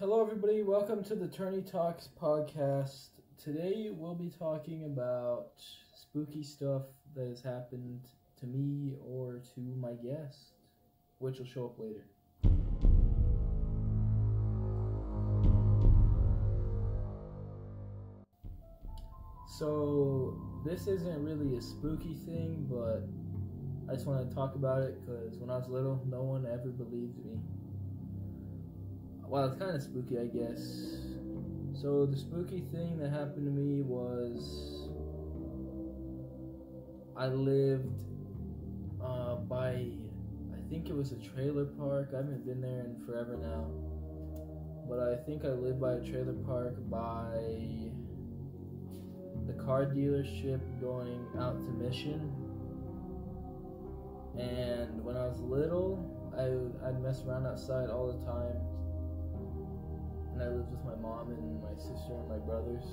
Hello, everybody. Welcome to the Turney Talks podcast. Today, we'll be talking about spooky stuff that has happened to me or to my guest, which will show up later. So, this isn't really a spooky thing, but I just want to talk about it because when I was little, no one ever believed me. Well, it's kind of spooky, I guess. So, the spooky thing that happened to me was I lived uh, by, I think it was a trailer park. I haven't been there in forever now. But I think I lived by a trailer park by the car dealership going out to Mission. And when I was little, I, I'd mess around outside all the time. And I lived with my mom and my sister and my brothers.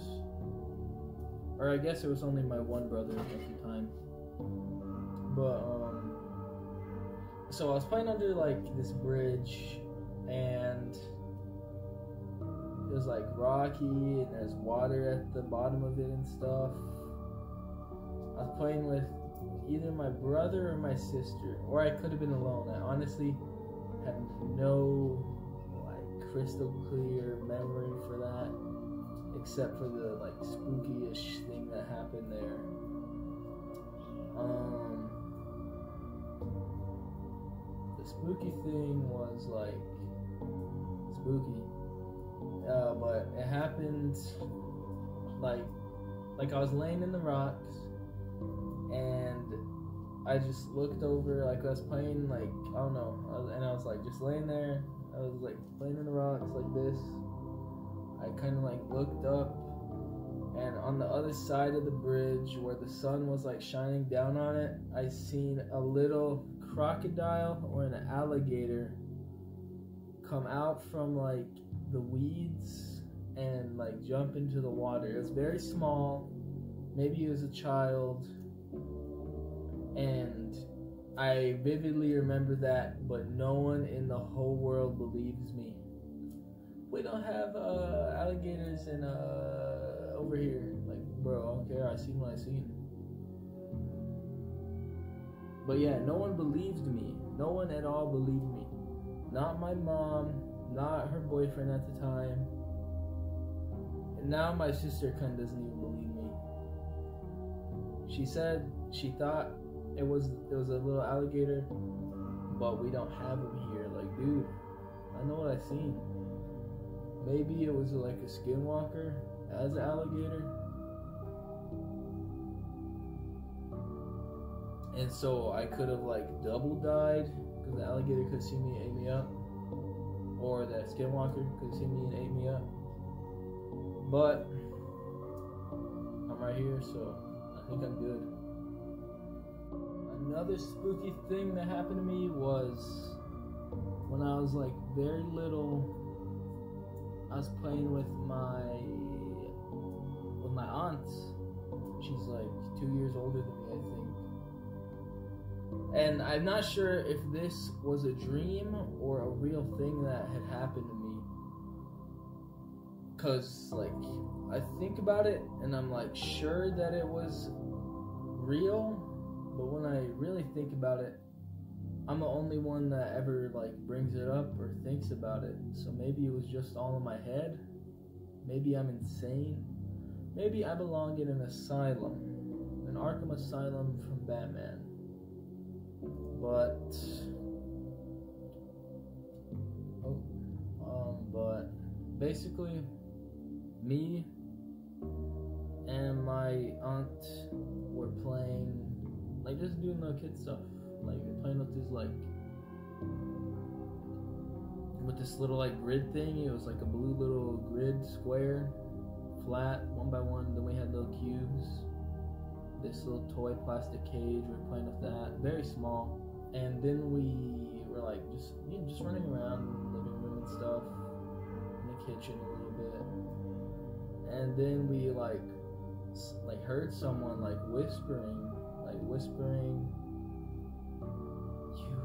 Or I guess it was only my one brother at the time. But, um, so I was playing under like this bridge and it was like rocky and there's water at the bottom of it and stuff. I was playing with either my brother or my sister, or I could have been alone. I honestly had no crystal clear memory for that, except for the like spooky-ish thing that happened there. Um, the spooky thing was like spooky. Uh, but it happened like like I was laying in the rocks and I just looked over like I was playing like I don't know and I was like just laying there I was like playing in the rocks like this I kind of like looked up and on the other side of the bridge where the sun was like shining down on it I seen a little crocodile or an alligator come out from like the weeds and like jump into the water. It was very small. Maybe he was a child. And I vividly remember that, but no one in the whole world believes me. We don't have uh, alligators in uh, over here. Like, bro, I don't care. I seen what I seen. But yeah, no one believed me. No one at all believed me. Not my mom, not her boyfriend at the time. And now my sister kind doesn't even believe me. She said she thought it was it was a little alligator, but we don't have them here. Like, dude, I know what I seen. Maybe it was like a skinwalker as an alligator. And so I could have like double died because the alligator could see me and ate me up, or that skinwalker could see me and ate me up. But I'm right here, so I think I'm good. Another spooky thing that happened to me was when I was like very little. I was playing with my with my aunt. She's like two years older than me, I think. And I'm not sure if this was a dream or a real thing that had happened to me. Cause like I think about it and I'm like sure that it was real, but when I really think about it, I'm the only one that ever like brings it up or thinks about it. So maybe it was just all in my head. Maybe I'm insane. Maybe I belong in an asylum, an Arkham Asylum from Batman. But oh, um, but basically, me and my aunt were playing, like just doing the kid stuff, like playing with this like with this little like grid thing. It was like a blue little grid square, flat, one by one. Then we had little cubes. This little toy plastic cage. We were playing with that. Very small. And then we were like just you know, just running around the living room and stuff, in the kitchen a little bit. And then we like like heard someone like whispering, like whispering. "You,"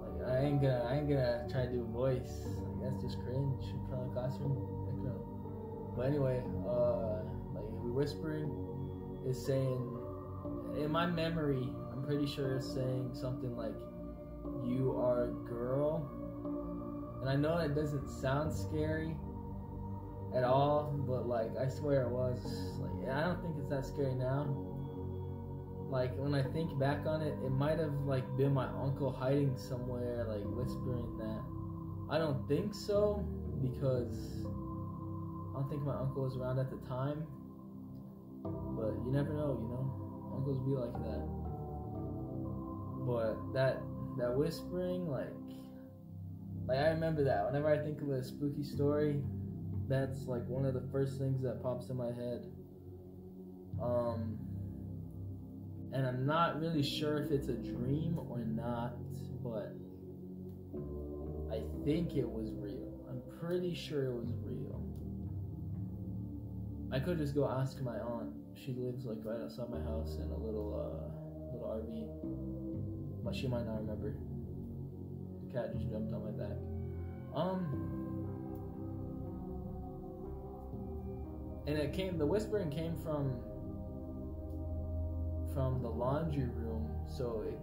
Like I ain't gonna I ain't gonna try to do a voice. Like that's just cringe in front of the classroom. But anyway, uh, like we whispering is saying in my memory, I'm pretty sure it's saying something like "You are a girl," and I know it doesn't sound scary at all, but like I swear it was. Like I don't think it's that scary now. Like when I think back on it, it might have like been my uncle hiding somewhere, like whispering that. I don't think so because I don't think my uncle was around at the time. But you never know, you know. Uncles be like that. But that that whispering, like like I remember that. Whenever I think of a spooky story, that's like one of the first things that pops in my head. Um, and I'm not really sure if it's a dream or not, but I think it was real. I'm pretty sure it was real. I could just go ask my aunt. She lives like right outside my house in a little uh, little RV, but she might not remember. The cat just jumped on my back. Um. and it came the whispering came from from the laundry room so it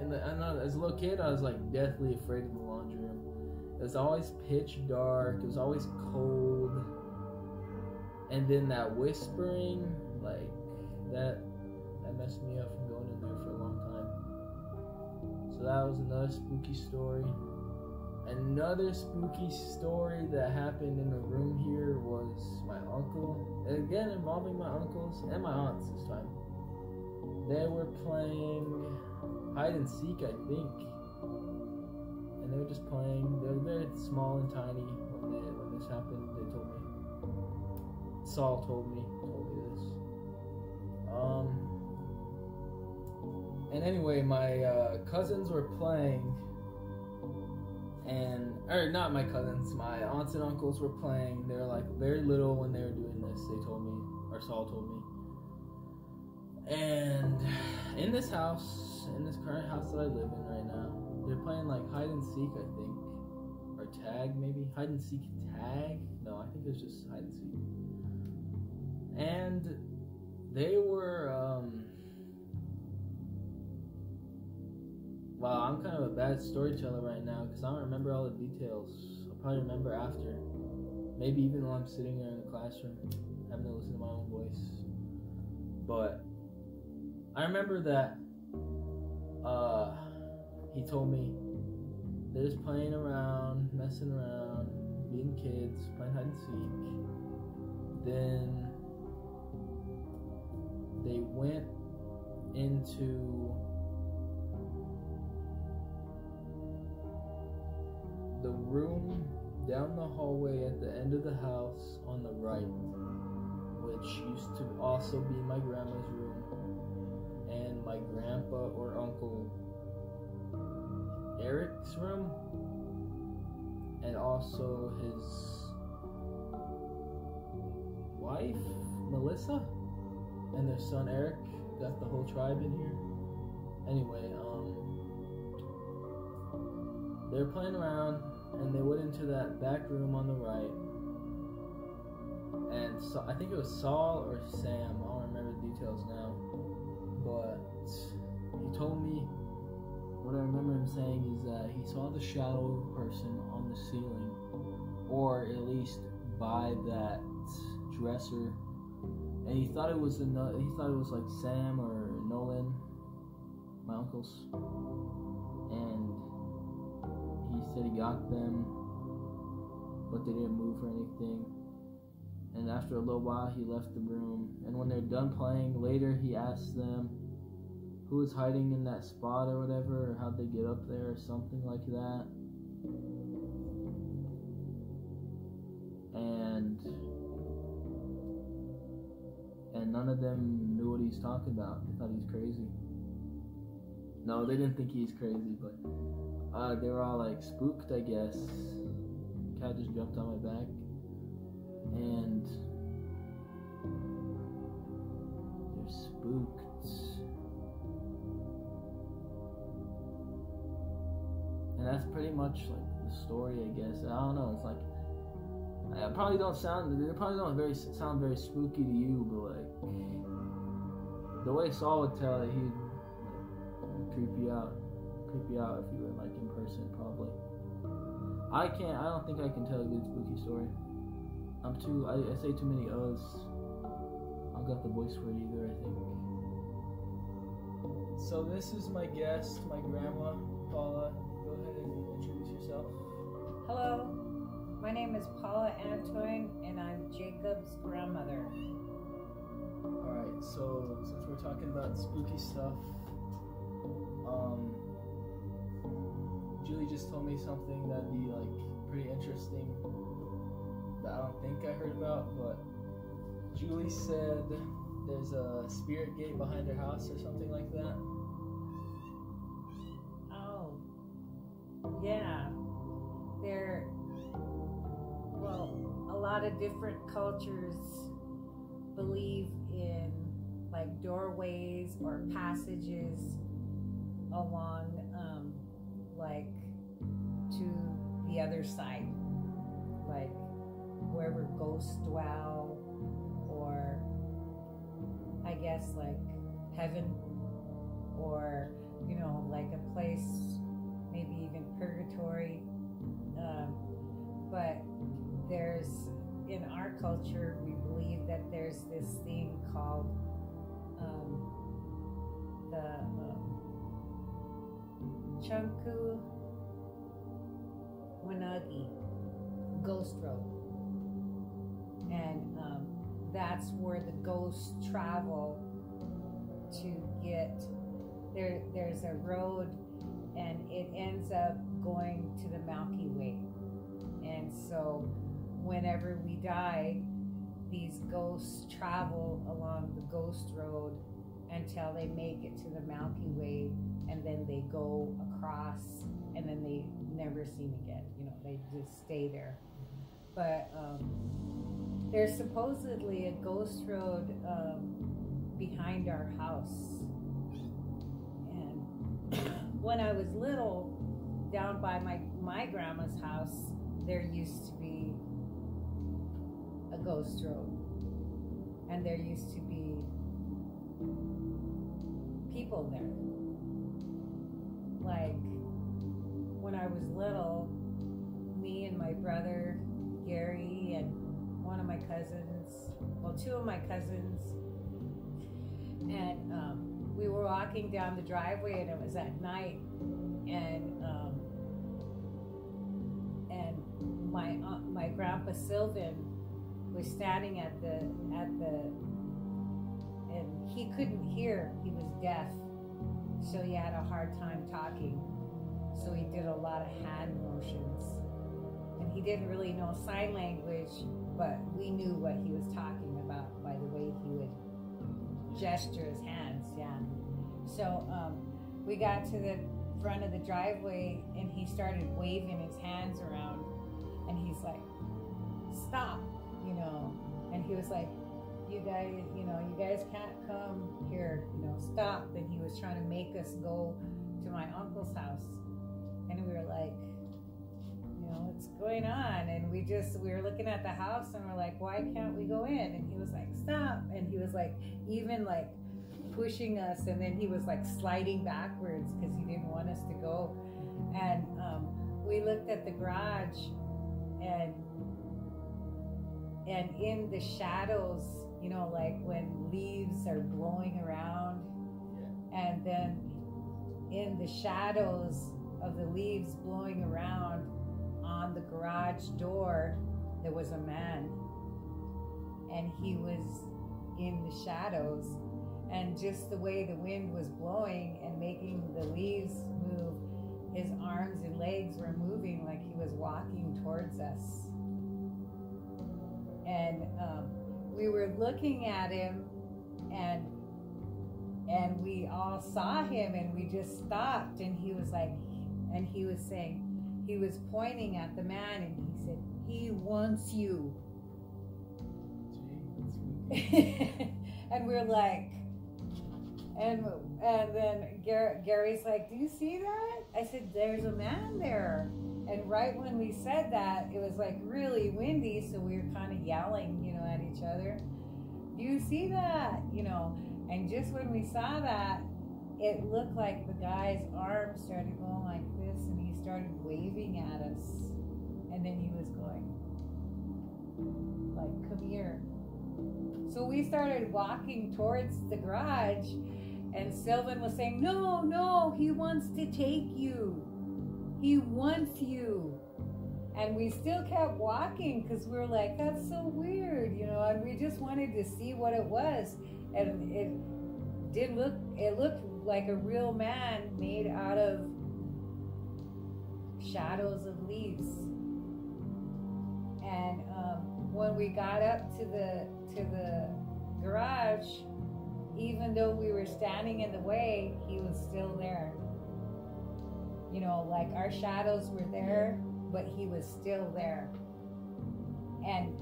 and as a little kid I was like deathly afraid of the laundry room. It was always pitch dark it was always cold. And then that whispering like that that messed me up from going in there for a long time. So that was another spooky story. Another spooky story that happened in the room here was my uncle, again involving my uncles and my aunts this time. They were playing hide and seek, I think, and they were just playing. They were very small and tiny when they, when this happened. They told me. Saul told me told me this. Um. And anyway, my uh, cousins were playing and or not my cousins, my aunts and uncles were playing. They were like very little when they were doing this. They told me, or Saul told me. And in this house, in this current house that I live in right now, they're playing like hide and seek, I think, or tag maybe hide and seek tag. No, I think it's just hide and seek. And they were. Um, Wow, I'm kind of a bad storyteller right now because I don't remember all the details. I'll probably remember after. Maybe even while I'm sitting there in the classroom, having to listen to my own voice. But I remember that uh, he told me they're just playing around, messing around, being kids, playing hide and seek. Then they went into the room down the hallway at the end of the house on the right, which used to also be my grandma's room, and my grandpa or uncle Eric's room, and also his wife Melissa, and their son Eric. Got the whole tribe in here. Anyway, um, they're playing around and they went into that back room on the right. And so, I think it was Saul or Sam. Saying is that he saw the shadow of a person on the ceiling, or at least by that dresser. And he thought it was another. He thought it was like Sam or Nolan, my uncles. And he said he got them, but they didn't move or anything. And after a little while, he left the room. And when they're done playing, later he asked them who was hiding in that spot or whatever, or how'd they get up there or something like that. And and none of them knew what he's talking about. They thought he's crazy. No, they didn't think he's crazy, but uh, they were all like spooked, I guess. Cat just jumped on my back, and they're spooked. Pretty much like the story, I guess. I don't know. It's like I probably don't sound. They probably don't very sound very spooky to you, but like the way Saul would tell it, he'd like, creep you out, creep you out if you were like in person, probably. I can't. I don't think I can tell a good spooky story. I'm too. I, I say too many uhs. I've got the voice for it either. I think. So this is my guest, my grandma, Paula. Yourself. Hello, my name is Paula Antoine, and I'm Jacob's grandmother. All right. So since we're talking about spooky stuff, um, Julie just told me something that'd be like pretty interesting that I don't think I heard about, but Julie said there's a spirit gate behind her house or something like that. Oh, yeah. Different cultures believe in like doorways or passages along, um, like to the other side, like wherever ghosts dwell, or I guess like heaven, or you know, like a place, maybe even purgatory. Um, but there's in our culture, we believe that there's this thing called um, the um, Chunku Wanagi Ghost Road. And um, that's where the ghosts travel to get there. There's a road, and it ends up going to the Milky Way. And so, whenever we die, these ghosts travel along the ghost road until they make it to the Milky Way, and then they go across, and then they never seen again. You know, they just stay there. But um, there's supposedly a ghost road um, behind our house. And when I was little, down by my, my grandma's house, there used to be ghost road. And there used to be people there. Like when I was little, me and my brother Gary and one of my cousins, well, two of my cousins, and um, we were walking down the driveway, and it was at night, and um, and my uh, my grandpa Sylvan was standing at the at the, and he couldn't hear; he was deaf, so he had a hard time talking. So he did a lot of hand motions and he didn't really know sign language, but we knew what he was talking about by the way he would gesture his hands. Yeah. So um, we got to the front of the driveway, and he started waving his hands around, and he's like, "Stop," you know, and he was like. You guys, you know, you guys can't come here, you know, stop. And he was trying to make us go to my uncle's house. And we were like, you know, what's going on? And we just, we were looking at the house and we're like, why can't we go in? And he was like, stop. And he was like, even like pushing us. And then he was like sliding backwards because he didn't want us to go. And um, we looked at the garage and, and in the shadows, you know, like when leaves are blowing around, and then in the shadows of the leaves blowing around, on the garage door there was a man. And he was in the shadows. And just the way the wind was blowing and making the leaves move his arms and legs were moving like he was walking towards us and um, we were looking at him and and we all saw him and we just stopped and he was like and he was saying he was pointing at the man and he said, He wants you. and we're like, And and then Gar- Gary's like, "Do you see that?" I said, "There's a man there." And right when we said that, it was like really windy, so we were kind of yelling, you know, at each other. Do you see that? You know, and just when we saw that, it looked like the guy's arm started going like this, and he started waving at us, and then he was going like, "Come here." So we started walking towards the garage, and Sylvan was saying, No, no, he wants to take you. He wants you. And we still kept walking because we were like, That's so weird, you know, and we just wanted to see what it was. And it did look, it looked like a real man made out of shadows of leaves. And um, when we got up to the to the garage, even though we were standing in the way, he was still there. You know, like our shadows were there, but he was still there. And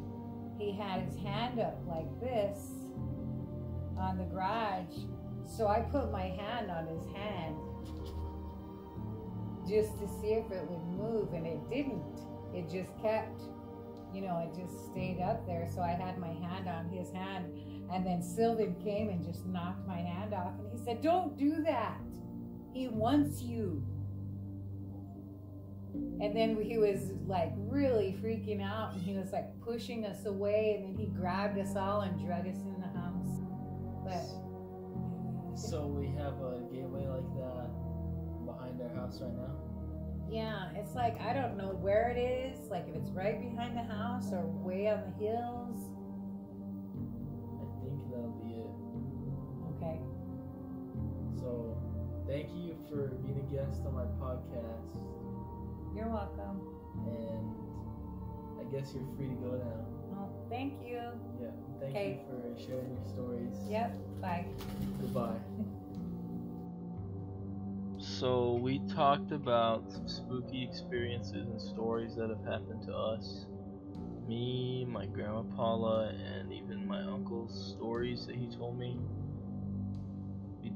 he had his hand up like this on the garage. So I put my hand on his hand just to see if it would move, and it didn't. It just kept you know, it just stayed up there. So I had my hand on his hand. And then Sylvan came and just knocked my hand off. And he said, Don't do that. He wants you. And then he was like really freaking out. And he was like pushing us away. And then he grabbed us all and dragged us in the house. But So we have a gateway like that behind our house right now. yeah, it's like, I don't know where it is. Like if it's right behind the house or way on the hills. Thank you for being a guest on my podcast. You're welcome. And I guess you're free to go now. Well, thank you. Yeah. Thank Okay. you for sharing your stories. Yep. Bye. Goodbye. So we talked about some spooky experiences and stories that have happened to us. Me, my grandma Paula, and even my uncle's stories that he told me.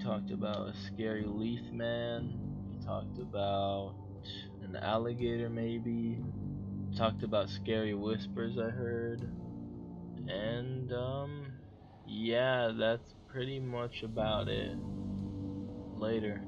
Talked about a scary leaf man. Talked about an alligator maybe. Talked about scary whispers I heard. And um yeah, that's pretty much about it. Later.